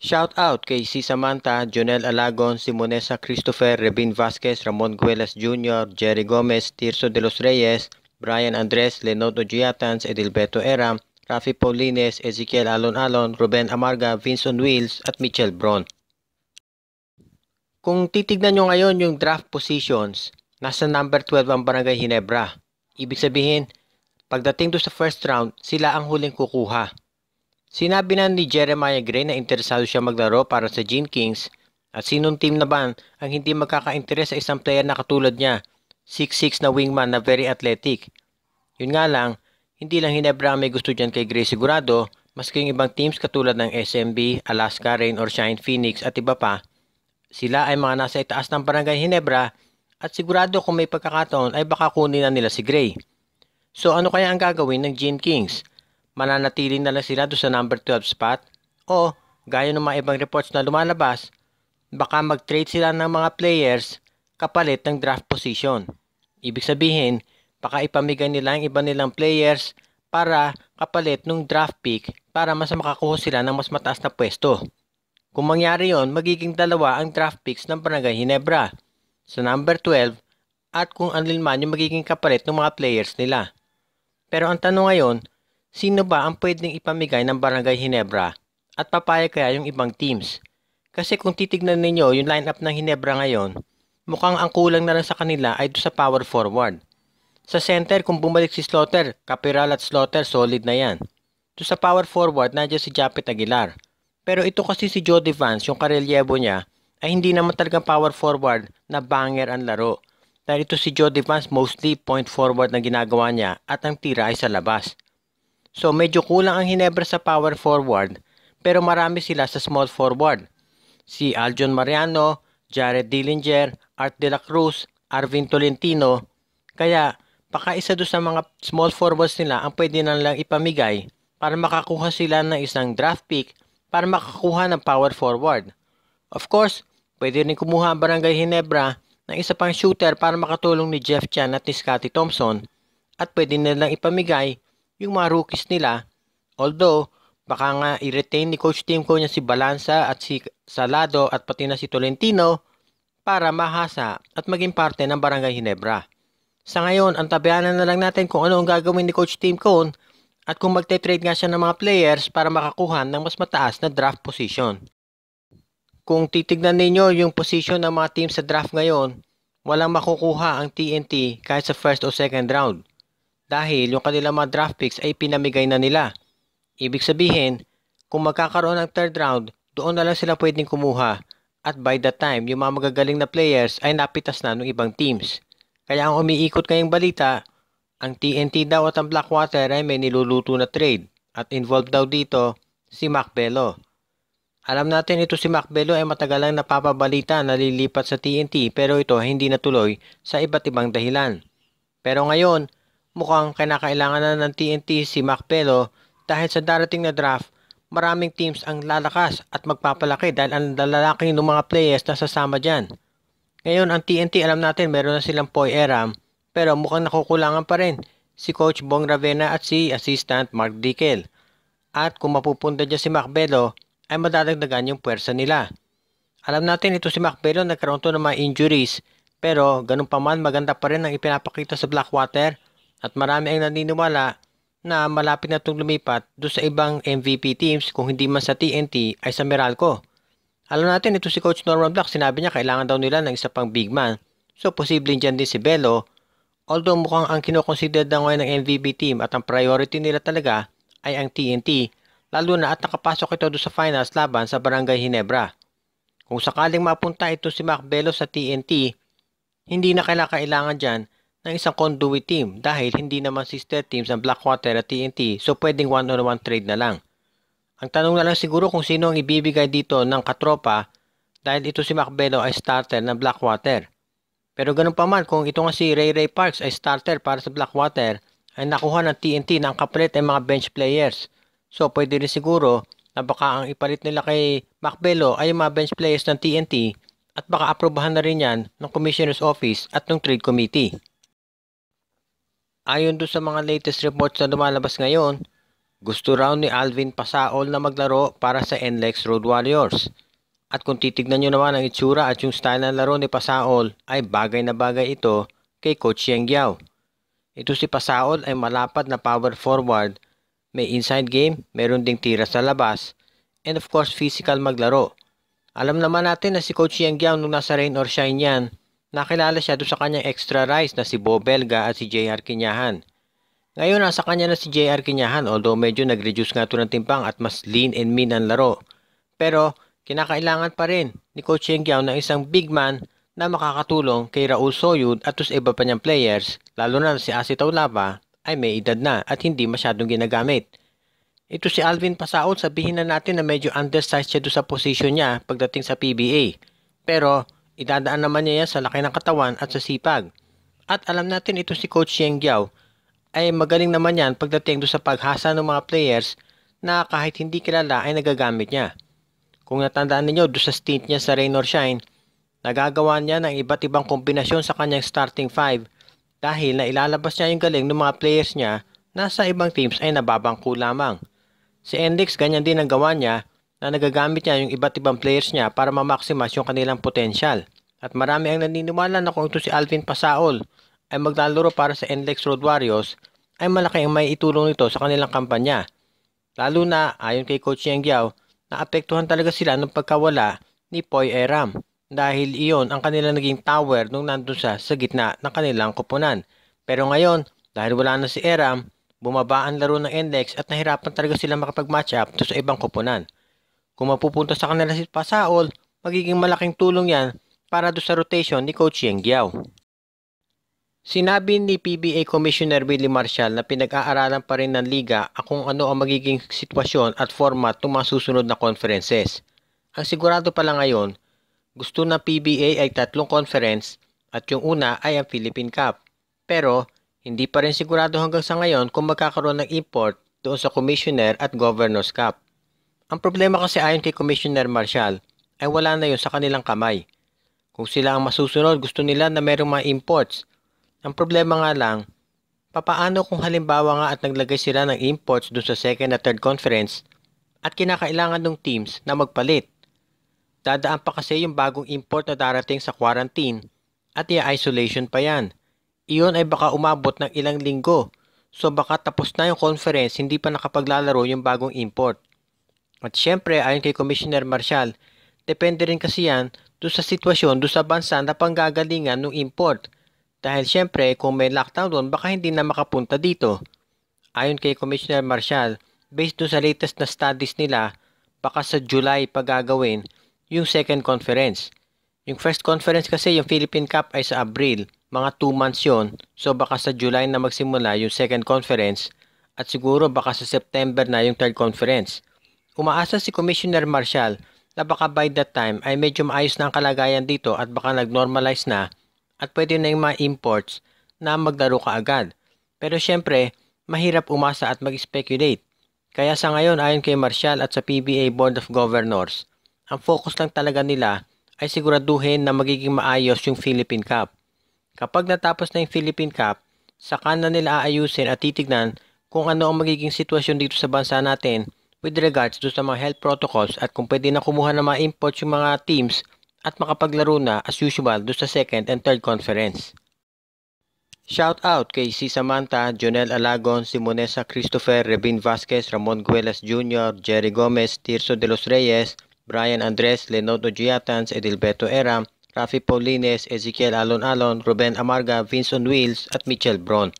Shout out kay si Samantha, Jonel Alagon, Simonesa Christopher, Rebin Vasquez, Ramon Guelas Jr., Jerry Gomez, Tirso de los Reyes, Brian Andres, Lenoto Giatans, Edilberto Era, Rafi Paulines, Ezekiel Alon Alon, Ruben Amarga, Vincent Wills at Mitchell Bron. Kung titignan nyo ngayon yung draft positions, nasa number 12 ang Barangay Hinebra. Ibig sabihin, pagdating do sa first round, sila ang huling kukuha. Sinabi na ni Jeremiah Gray na interesado siya maglaro para sa Gene Kings at sinong team na ba ang hindi magkaka-interes sa isang player na katulad niya, 6'6 na wingman na very athletic. Yun nga lang, hindi lang Hinebra ang may gusto dyan kay Gray sigurado, maski yung ibang teams katulad ng SMB, Alaska Rain or Shine Phoenix at iba pa, sila ay mga nasa itaas ng barangay Hinebra at sigurado kung may pagkakataon ay baka kunin na nila si Gray. So ano kaya ang gagawin ng Gene Kings? Mananatili na lang sila doon sa number 12 spot o gaya ng mga ibang reports na lumalabas, baka mag-trade sila ng mga players kapalit ng draft position. Ibig sabihin, baka ipamigay nila ang iba nilang players para kapalit ng draft pick para mas makakuha sila ng mas mataas na pwesto. Kung mangyari yon, magiging dalawa ang draft picks ng Barangay Hinebra sa number 12 at kung anil yung magiging kapalit ng mga players nila. Pero ang tanong ngayon, Sino ba ang pwedeng ipamigay ng Barangay Hinebra at papayag kaya yung ibang teams? Kasi kung titignan ninyo yung lineup ng Hinebra ngayon, mukhang ang kulang na lang sa kanila ay sa power forward. Sa center, kung bumalik si Slaughter, Capiral at Slaughter, solid na yan. To sa power forward, nandiyan si Japet Aguilar. Pero ito kasi si Jody Vance, yung karelyebo niya, ay hindi naman talagang power forward na banger ang laro. Dahil ito si Jody Vance mostly point forward na ginagawa niya at ang tira ay sa labas. So medyo kulang ang Hinebra sa power forward pero marami sila sa small forward. Si Aljon Mariano, Jared Dillinger, Art De La Cruz, Arvin Tolentino. Kaya baka isa do sa mga small forwards nila ang pwede na lang ipamigay para makakuha sila ng isang draft pick para makakuha ng power forward. Of course, pwede rin kumuha ang Barangay Hinebra ng isa pang shooter para makatulong ni Jeff Chan at ni Scotty Thompson at pwede nilang ipamigay yung mga rookies nila. Although, baka nga i-retain ni Coach Team ko niya si Balanza at si Salado at pati na si Tolentino para mahasa at maging parte ng Barangay Hinebra. Sa ngayon, ang tabayanan na lang natin kung ano ang gagawin ni Coach Team Cone at kung magte-trade nga siya ng mga players para makakuha ng mas mataas na draft position. Kung titignan ninyo yung position ng mga team sa draft ngayon, walang makukuha ang TNT kahit sa first o second round dahil yung kanilang mga draft picks ay pinamigay na nila. Ibig sabihin, kung magkakaroon ng third round, doon na lang sila pwedeng kumuha at by that time, yung mga magagaling na players ay napitas na ng ibang teams. Kaya ang umiikot ngayong balita, ang TNT daw at ang Blackwater ay may niluluto na trade at involved daw dito si Mac Bello. Alam natin ito si Mac Bello ay matagal lang napapabalita na lilipat sa TNT pero ito hindi natuloy sa iba't ibang dahilan. Pero ngayon, Mukhang kinakailangan na ng TNT si Macpelo dahil sa darating na draft, maraming teams ang lalakas at magpapalaki dahil ang lalaki ng mga players na sasama dyan. Ngayon, ang TNT alam natin meron na silang Poy Eram pero mukhang nakukulangan pa rin si Coach Bong Ravena at si Assistant Mark Dickel. At kung mapupunta dyan si Macbelo, ay madadagdagan yung puwersa nila. Alam natin ito si Macbelo nagkaroon to ng mga injuries pero ganun pa man maganda pa rin ang ipinapakita sa Blackwater at marami ang naniniwala na malapit na itong lumipat do sa ibang MVP teams kung hindi man sa TNT ay sa Meralco. Alam natin ito si Coach Norman Black, sinabi niya kailangan daw nila ng isa pang big man. So posibleng dyan din si Bello. Although mukhang ang kinoconsider na ngayon ng MVP team at ang priority nila talaga ay ang TNT, lalo na at nakapasok ito do sa finals laban sa Barangay Hinebra. Kung sakaling mapunta ito si Mac Bello sa TNT, hindi na kailangan dyan ng isang conduit team dahil hindi naman sister teams ang Blackwater at TNT so pwedeng one-on-one trade na lang. Ang tanong na lang siguro kung sino ang ibibigay dito ng katropa dahil ito si Macbelo ay starter ng Blackwater. Pero ganun pa man kung ito nga si Ray Ray Parks ay starter para sa Blackwater ay nakuha ng TNT na ang kapalit ay mga bench players. So pwede rin siguro na baka ang ipalit nila kay Macbelo ay mga bench players ng TNT at baka aprobahan na rin yan ng Commissioner's Office at ng Trade Committee. Ayon do sa mga latest reports na lumalabas ngayon, Gusto raw ni Alvin Pasaol na maglaro para sa NLEX Road Warriors. At kung titignan nyo naman ang itsura at yung style ng laro ni Pasaol ay bagay na bagay ito kay Coach Yang Giao. Ito si Pasaol ay malapad na power forward, may inside game, meron ding tira sa labas, and of course physical maglaro. Alam naman natin na si Coach Yang Giao nung nasa rain or shine yan, nakilala siya doon sa kanyang extra rise na si Bo Belga at si JR Kinyahan. Ngayon nasa kanya na si JR Kinyahan although medyo nag-reduce nga ito ng timpang at mas lean and mean ang laro. Pero kinakailangan pa rin ni Coach Yang Giao ng isang big man na makakatulong kay Raul Soyud at tos iba pa niyang players, lalo na si Asitaw Lava, ay may edad na at hindi masyadong ginagamit. Ito si Alvin Pasaol, sabihin na natin na medyo undersized siya doon sa position niya pagdating sa PBA. Pero idadaan naman niya yan sa laki ng katawan at sa sipag. At alam natin ito si Coach Yang Giao ay magaling naman yan pagdating do sa paghasa ng mga players na kahit hindi kilala ay nagagamit niya. Kung natandaan ninyo do sa stint niya sa Rain or Shine, nagagawa niya ng iba't ibang kombinasyon sa kanyang starting five dahil na ilalabas niya yung galing ng mga players niya na sa ibang teams ay nababangko lamang. Si Endix ganyan din ang gawa niya na nagagamit niya yung iba't ibang players niya para ma-maximize yung kanilang potensyal. At marami ang naniniwala na kung ito si Alvin Pasaol ay maglalaro para sa NLEX Road Warriors ay malaki ang may itulong nito sa kanilang kampanya. Lalo na ayon kay Coach Yang Giao, naapektuhan talaga sila ng pagkawala ni Poy Eram dahil iyon ang kanilang naging tower nung nandun sa sa gitna ng kanilang kupunan. Pero ngayon, dahil wala na si Eram, bumaba ang laro ng NLEX at nahirapan talaga sila makapag-match up to sa ibang kupunan. Kung mapupunta sa kanila si Pasaol, magiging malaking tulong yan para do sa rotation ni Coach Yang Giao. Sinabi ni PBA Commissioner Willie Marshall na pinag-aaralan pa rin ng liga kung ano ang magiging sitwasyon at format ng mga susunod na conferences. Ang sigurado pa lang ngayon, gusto na PBA ay tatlong conference at yung una ay ang Philippine Cup. Pero hindi pa rin sigurado hanggang sa ngayon kung magkakaroon ng import doon sa Commissioner at Governor's Cup. Ang problema kasi ayon kay Commissioner Marshall ay wala na yun sa kanilang kamay. Kung sila ang masusunod, gusto nila na merong mga imports ang problema nga lang, papaano kung halimbawa nga at naglagay sila ng imports doon sa second at third conference at kinakailangan ng teams na magpalit. Dadaan pa kasi yung bagong import na darating sa quarantine at i-isolation pa yan. Iyon ay baka umabot ng ilang linggo. So baka tapos na yung conference, hindi pa nakapaglalaro yung bagong import. At syempre, ayon kay Commissioner Marshall, depende rin kasi yan doon sa sitwasyon doon sa bansa na panggagalingan ng import dahil syempre kung may lockdown doon baka hindi na makapunta dito. Ayon kay Commissioner Marshall, based doon sa latest na studies nila, baka sa July pagagawin yung second conference. Yung first conference kasi yung Philippine Cup ay sa Abril, mga 2 months yon so baka sa July na magsimula yung second conference at siguro baka sa September na yung third conference. Umaasa si Commissioner Marshall na baka by that time ay medyo maayos na ang kalagayan dito at baka nag-normalize na at pwede na yung mga imports na maglaro ka agad. Pero syempre, mahirap umasa at mag-speculate. Kaya sa ngayon ayon kay Marshall at sa PBA Board of Governors, ang focus lang talaga nila ay siguraduhin na magiging maayos yung Philippine Cup. Kapag natapos na yung Philippine Cup, saka na nila aayusin at titignan kung ano ang magiging sitwasyon dito sa bansa natin with regards to sa mga health protocols at kung pwede na kumuha ng mga imports yung mga teams at makapaglaro na as usual do sa second and third conference. Shout out kay si Samantha, Jonel Alagon, Simonesa Christopher, Revin Vasquez, Ramon Guelas Jr., Jerry Gomez, Tirso de los Reyes, Brian Andres, Lenodo Giatans, Edilberto Eram, Rafi Paulines, Ezekiel Alon Alon, Ruben Amarga, Vince on Wheels at Mitchell Braun.